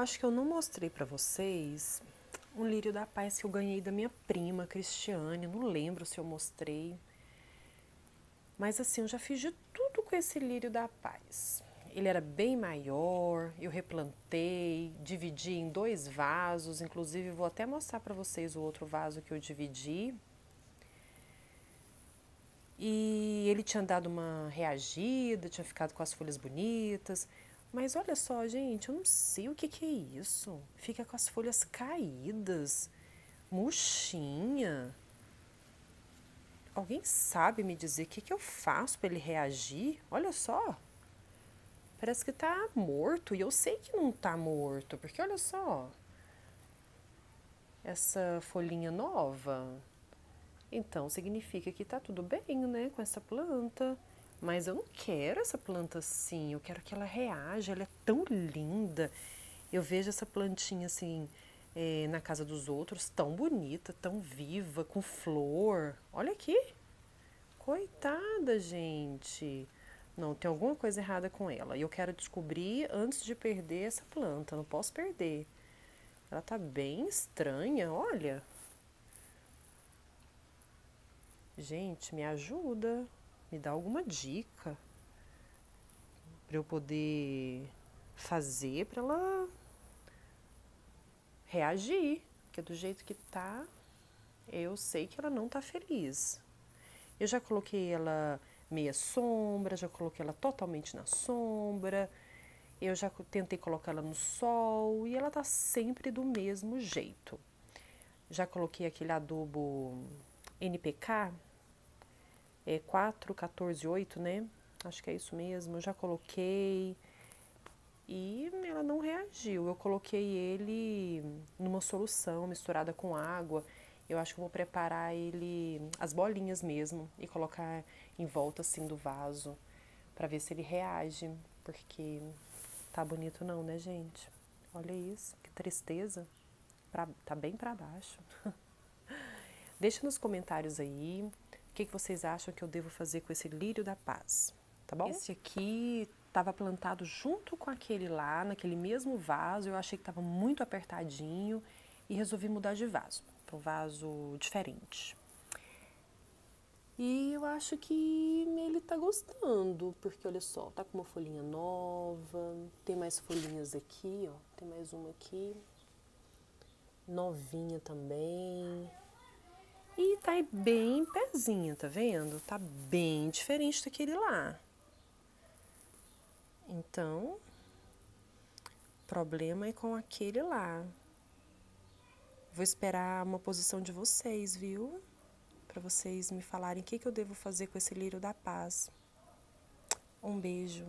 acho que eu não mostrei para vocês um lírio da paz que eu ganhei da minha prima Cristiane. Não lembro se eu mostrei. Mas assim, eu já fiz de tudo com esse lírio da paz. Ele era bem maior, eu replantei, dividi em dois vasos, inclusive vou até mostrar para vocês o outro vaso que eu dividi. E ele tinha dado uma reagida, tinha ficado com as folhas bonitas. Mas olha só, gente, eu não sei o que, que é isso. Fica com as folhas caídas, murchinha. Alguém sabe me dizer o que, que eu faço para ele reagir? Olha só. Parece que tá morto e eu sei que não tá morto, porque olha só. Essa folhinha nova. Então significa que tá tudo bem, né, com essa planta. Mas eu não quero essa planta assim, eu quero que ela reaja, ela é tão linda. Eu vejo essa plantinha assim é, na casa dos outros, tão bonita, tão viva, com flor. Olha aqui. Coitada, gente. Não, tem alguma coisa errada com ela. E eu quero descobrir antes de perder essa planta. Não posso perder. Ela tá bem estranha, olha. Gente, me ajuda me dá alguma dica para eu poder fazer para ela reagir, porque do jeito que tá, eu sei que ela não tá feliz. Eu já coloquei ela meia sombra, já coloquei ela totalmente na sombra, eu já tentei colocar ela no sol e ela tá sempre do mesmo jeito. Já coloquei aquele adubo NPK, é 4, 14, 8, né? Acho que é isso mesmo. Eu já coloquei e ela não reagiu. Eu coloquei ele numa solução misturada com água. Eu acho que vou preparar ele, as bolinhas mesmo, e colocar em volta assim do vaso para ver se ele reage, porque tá bonito não, né, gente? Olha isso, que tristeza. Pra, tá bem para baixo. Deixa nos comentários aí que, que vocês acham que eu devo fazer com esse lírio da paz? Tá bom? Esse aqui estava plantado junto com aquele lá, naquele mesmo vaso. Eu achei que estava muito apertadinho e resolvi mudar de vaso para um vaso diferente. E eu acho que ele tá gostando, porque olha só, tá com uma folhinha nova, tem mais folhinhas aqui, ó, tem mais uma aqui, novinha também. E tá bem pezinha, tá vendo? Tá bem diferente daquele lá. Então, problema é com aquele lá. Vou esperar uma posição de vocês, viu? Para vocês me falarem o que, que eu devo fazer com esse lírio da paz. Um beijo.